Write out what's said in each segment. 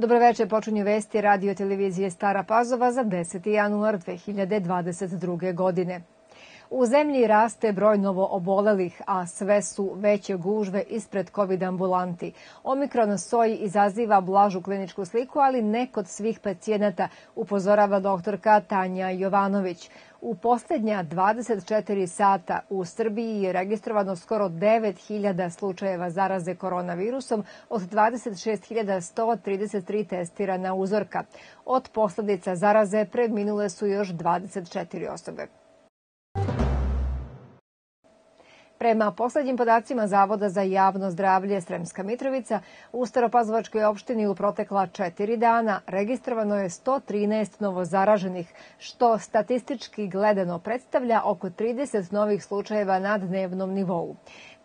Dobroveče, počinju vesti radio televizije Stara Pazova za 10. januar 2022. godine. U zemlji raste broj novo obolelih, a sve su veće gužve ispred COVID ambulanti. Omikron soji izaziva blažu kliničku sliku, ali ne kod svih pacijenata, upozorava doktorka Tanja Jovanović. U poslednja 24 sata u Srbiji je registrovano skoro 9000 slučajeva zaraze koronavirusom od 26.133 testirana uzorka. Od posledica zaraze preminule su još 24 osobe. Prema poslednjim podacima Zavoda za javno zdravlje Sremska Mitrovica, u Staropazovačkoj opštini u protekla četiri dana registrovano je 113 novozaraženih, što statistički gledano predstavlja oko 30 novih slučajeva na dnevnom nivou.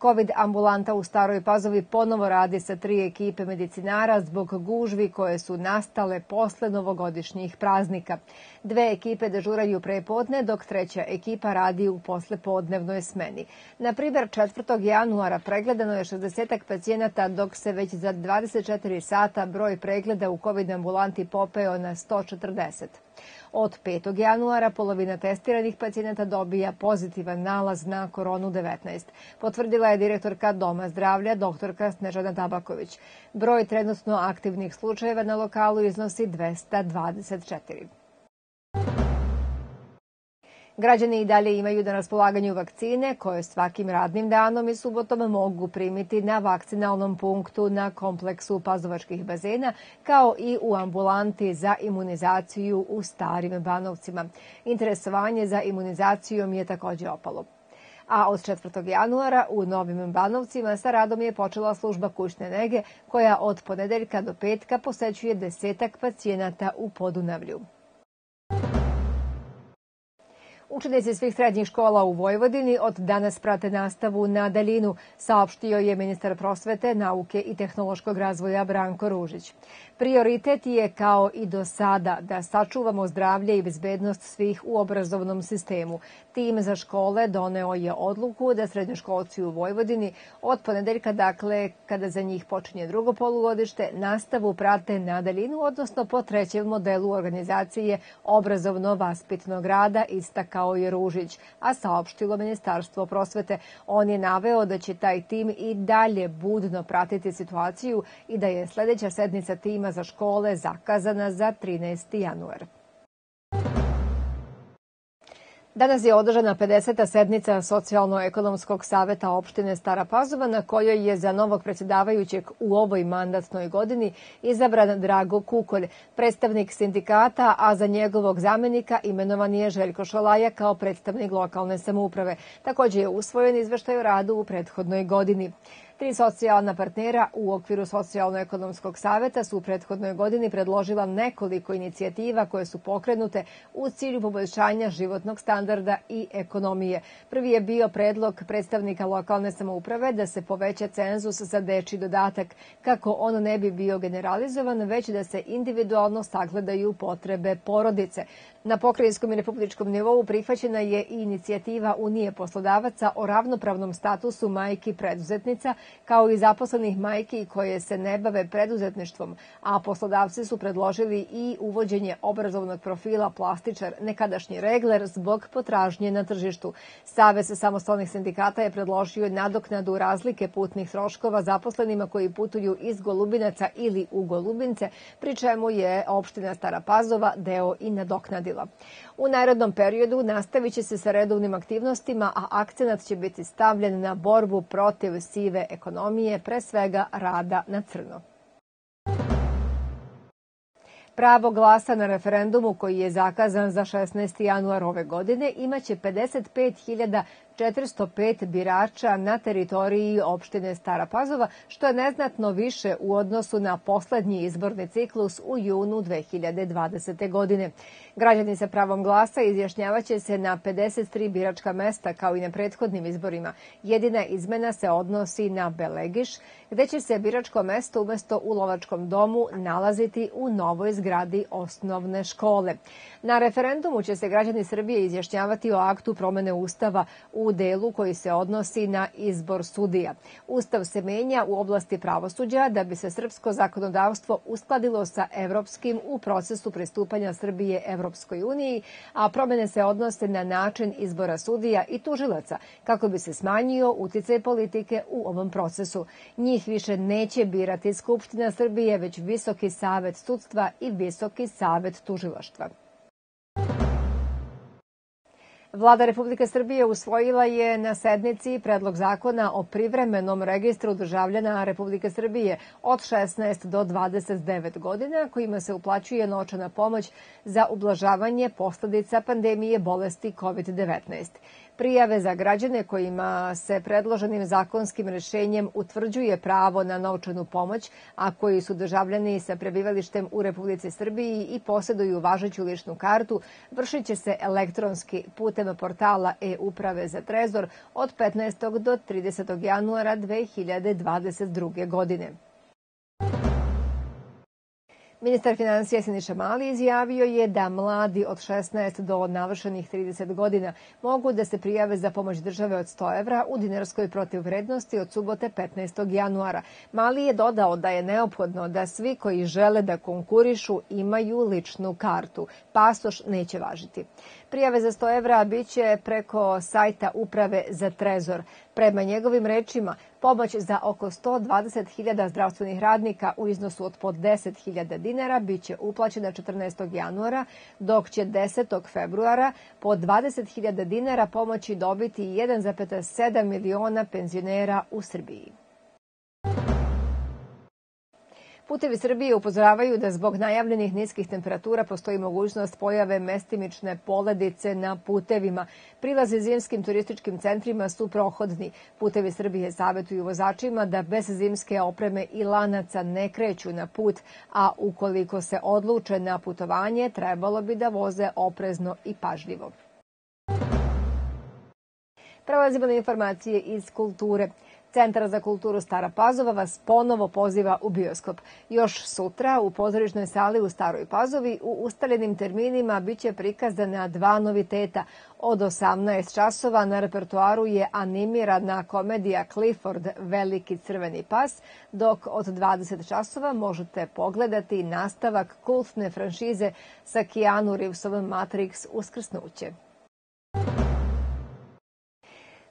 COVID ambulanta u Staroj Pazovi ponovo radi sa tri ekipe medicinara zbog gužvi koje su nastale posle novogodišnjih praznika. Dve ekipe dežuraju pre podne, dok treća ekipa radi u poslepodnevnoj smeni. Na primer, 4. januara pregledano je 60 pacijenata, dok se već za 24 sata broj pregleda u COVID ambulanti popeo na 140. Od 5. januara polovina testiranih pacijenata dobija pozitivan nalaz na koronu 19. Potvrdila je direktorka Doma zdravlja doktorka Snežana Tabaković. Broj trenutno aktivnih slučajeva na lokalu iznosi 224. Građani i dalje imaju na raspolaganju vakcine koje svakim radnim danom i subotom mogu primiti na vakcinalnom punktu na kompleksu pazovačkih bazena kao i u ambulanti za imunizaciju u starim banovcima. Interesovanje za imunizacijom je takođe opalo a od 4. januara u Novim Banovcima sa radom je počela služba kućne nege koja od ponedeljka do petka posećuje desetak pacijenata u Podunavlju. Učenici svih srednjih škola u Vojvodini od danas prate nastavu na daljinu, saopštio je ministar prosvete, nauke i tehnološkog razvoja Branko Ružić. Prioritet je kao i do sada da sačuvamo zdravlje i bezbednost svih u obrazovnom sistemu. Tim za škole doneo je odluku da srednjoškolci u Vojvodini od ponedeljka, dakle, kada za njih počinje drugo polugodište, nastavu prate na daljinu, odnosno po trećem modelu organizacije obrazovno-vaspitnog rada, istakao je Ružić, a saopštilo Ministarstvo prosvete. On je naveo da će taj tim i dalje budno pratiti situaciju i da je sledeća sednica tima za škole zakazana za 13. januar. Danas je održana 50. sednica Socijalno-ekonomskog saveta opštine Stara Pazova na kojoj je za novog predsjedavajućeg u ovoj mandatnoj godini izabran Drago Kukolj, predstavnik sindikata, a za njegovog zamenika imenovan je Željko Šolaja kao predstavnik lokalne samouprave. Takođe je usvojen izveštaj o radu u prethodnoj godini. Tri socijalna partnera u okviru Socijalno-ekonomskog saveta su u prethodnoj godini predložila nekoliko inicijativa koje su pokrenute u cilju poboljšanja životnog standarda i ekonomije. Prvi je bio predlog predstavnika lokalne samouprave da se poveća cenzus za deči dodatak kako on ne bi bio generalizovan, već da se individualno sagledaju potrebe porodice. Na pokrajinskom i republičkom nivou prihvaćena je i inicijativa Unije poslodavaca o ravnopravnom statusu majki preduzetnica, kao i zaposlenih majki koje se ne bave preduzetništvom, a poslodavci su predložili i uvođenje obrazovnog profila plastičar, nekadašnji regler, zbog potražnje na tržištu. Savez samostalnih sindikata je predložio nadoknadu razlike putnih troškova zaposlenima koji putuju iz Golubinaca ili u Golubince, pri čemu je opština Stara Pazova deo i nadoknadila bila. U narodnom periodu nastavit će se sa redovnim aktivnostima, a akcenat će biti stavljen na borbu protiv sive ekonomije, pre svega rada na crno. Pravo glasa na referendumu koji je zakazan za 16. januar ove godine imaće 55.000 405 birača na teritoriji opštine Stara Pazova, što je neznatno više u odnosu na poslednji izborni ciklus u junu 2020. godine. Građani sa pravom glasa izjašnjavaće se na 53 biračka mesta kao i na prethodnim izborima. Jedina izmena se odnosi na Belegiš, gde će se biračko mesto umesto u Lovačkom domu nalaziti u novoj zgradi osnovne škole. Na referendumu će se građani Srbije izjašnjavati o aktu promene Ustava u u delu koji se odnosi na izbor sudija. Ustav se menja u oblasti pravosuđa da bi se srpsko zakonodavstvo uskladilo sa evropskim u procesu pristupanja Srbije Evropskoj uniji, a promene se odnose na način izbora sudija i tužilaca kako bi se smanjio uticaj politike u ovom procesu. Njih više neće birati Skupština Srbije, već Visoki savet sudstva i Visoki savet tužilaštva. Vlada Republike Srbije usvojila je na sednici predlog zakona o privremenom registru državljana Republike Srbije od 16 do 29 godina, kojima se uplaćuje nočana pomoć za ublažavanje posledica pandemije bolesti COVID-19. Prijave za građane kojima se predloženim zakonskim rešenjem utvrđuje pravo na novčanu pomoć, a koji su državljani sa prebivalištem u Republici Srbiji i posjeduju važeću ličnu kartu, vršit će se elektronski putem portala e-uprave za trezor od 15. do 30. januara 2022. godine. Ministar financija Siniša Mali izjavio je da mladi od 16 do navršenih 30 godina mogu da se prijave za pomoć države od 100 evra u dinarskoj protivvrednosti od subote 15. januara. Mali je dodao da je neophodno da svi koji žele da konkurišu imaju ličnu kartu. Pasoš neće važiti. Prijave za 100 evra biće preko sajta Uprave za trezor. Prema njegovim rečima, pomoć za oko 120.000 zdravstvenih radnika u iznosu od po 10.000 dinara biće uplaćena 14. januara, dok će 10. februara po 20.000 dinara pomoći dobiti 1,7 miliona penzionera u Srbiji. Putevi Srbije upozoravaju da zbog najavljenih niskih temperatura postoji mogućnost pojave mestimične poledice na putevima. Prilaze zimskim turističkim centrima su prohodni. Putevi Srbije savjetuju vozačima da bez zimske opreme i lanaca ne kreću na put, a ukoliko se odluče na putovanje, trebalo bi da voze oprezno i pažljivo. Prelazimo na informacije iz kulture. Centar za kulturu Stara Pazova vas ponovo poziva u bioskop. Još sutra u pozorišnoj sali u Staroj Pazovi u ustaljenim terminima biće prikazana dva noviteta. Od 18 časova na repertuaru je animirana komedija Clifford Veliki crveni pas, dok od 20 časova možete pogledati nastavak kultne franšize sa Keanu Reevesovom Matrix Uskrsnuće.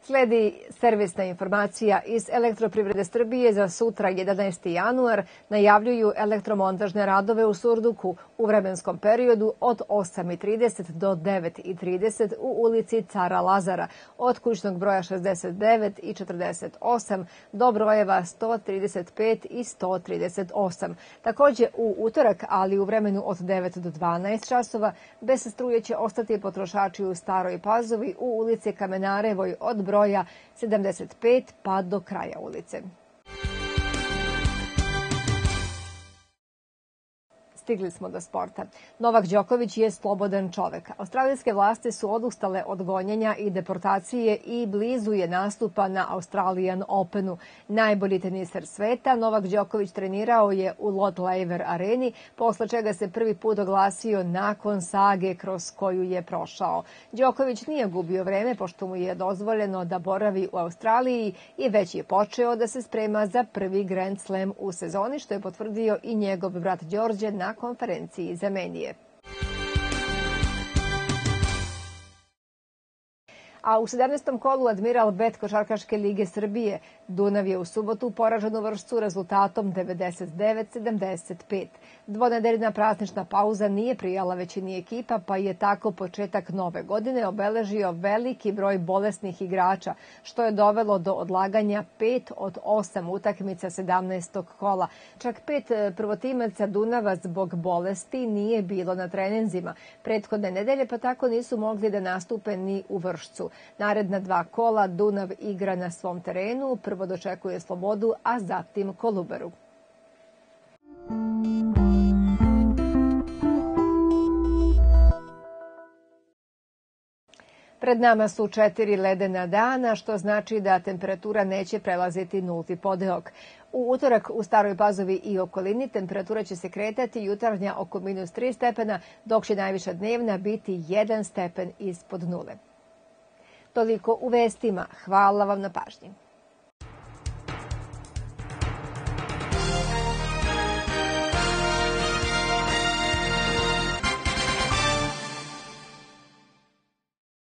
Sledi servisna informacija iz Elektroprivrede Srbije za sutra 11. januar najavljuju elektromontažne radove u Surduku u vremenskom periodu od 8.30 do 9.30 u ulici Cara Lazara od kućnog broja 69 i 48 do brojeva 135 i 138. Takođe u utorak, ali u vremenu od 9 do 12 časova, bez struje će ostati potrošači u Staroj Pazovi u ulici Kamenarevoj od broja broja 75 pa do kraja ulice. Stigli smo do sporta. Novak Đoković je slobodan čovek. Australijske vlasti su odustale od gonjenja i deportacije i blizu je nastupa na Australian Openu. Najbolji teniser sveta, Novak Đoković trenirao je u Lot Laver areni, posle čega se prvi put oglasio nakon sage kroz koju je prošao. Đoković nije gubio vreme, pošto mu je dozvoljeno da boravi u Australiji i već je počeo da se sprema za prvi Grand Slam u sezoni, što je potvrdio i njegov brat Đorđe konferenciji za menije. A u 17. kolu Admiral Bet Košarkaške lige Srbije Dunav je u subotu poražen u vršcu rezultatom 99-75. Dvonedeljna praznična pauza nije prijala većini ekipa, pa je tako početak nove godine obeležio veliki broj bolesnih igrača, što je dovelo do odlaganja pet od osam utakmica 17. kola. Čak pet e, prvotimaca Dunava zbog bolesti nije bilo na treninzima. Prethodne nedelje pa tako nisu mogli da nastupe ni u vršcu. Naredna dva kola Dunav igra na svom terenu, prvo dočekuje Slobodu, a zatim Kolubaru. Pred nama su četiri ledena dana, što znači da temperatura neće prelaziti nulti podeok. U utorak u Staroj Pazovi i okolini temperatura će se kretati jutarnja oko minus 3 stepena, dok će najviša dnevna biti 1 stepen ispod nule. Toliko u vestima. Hvala vam na pažnji.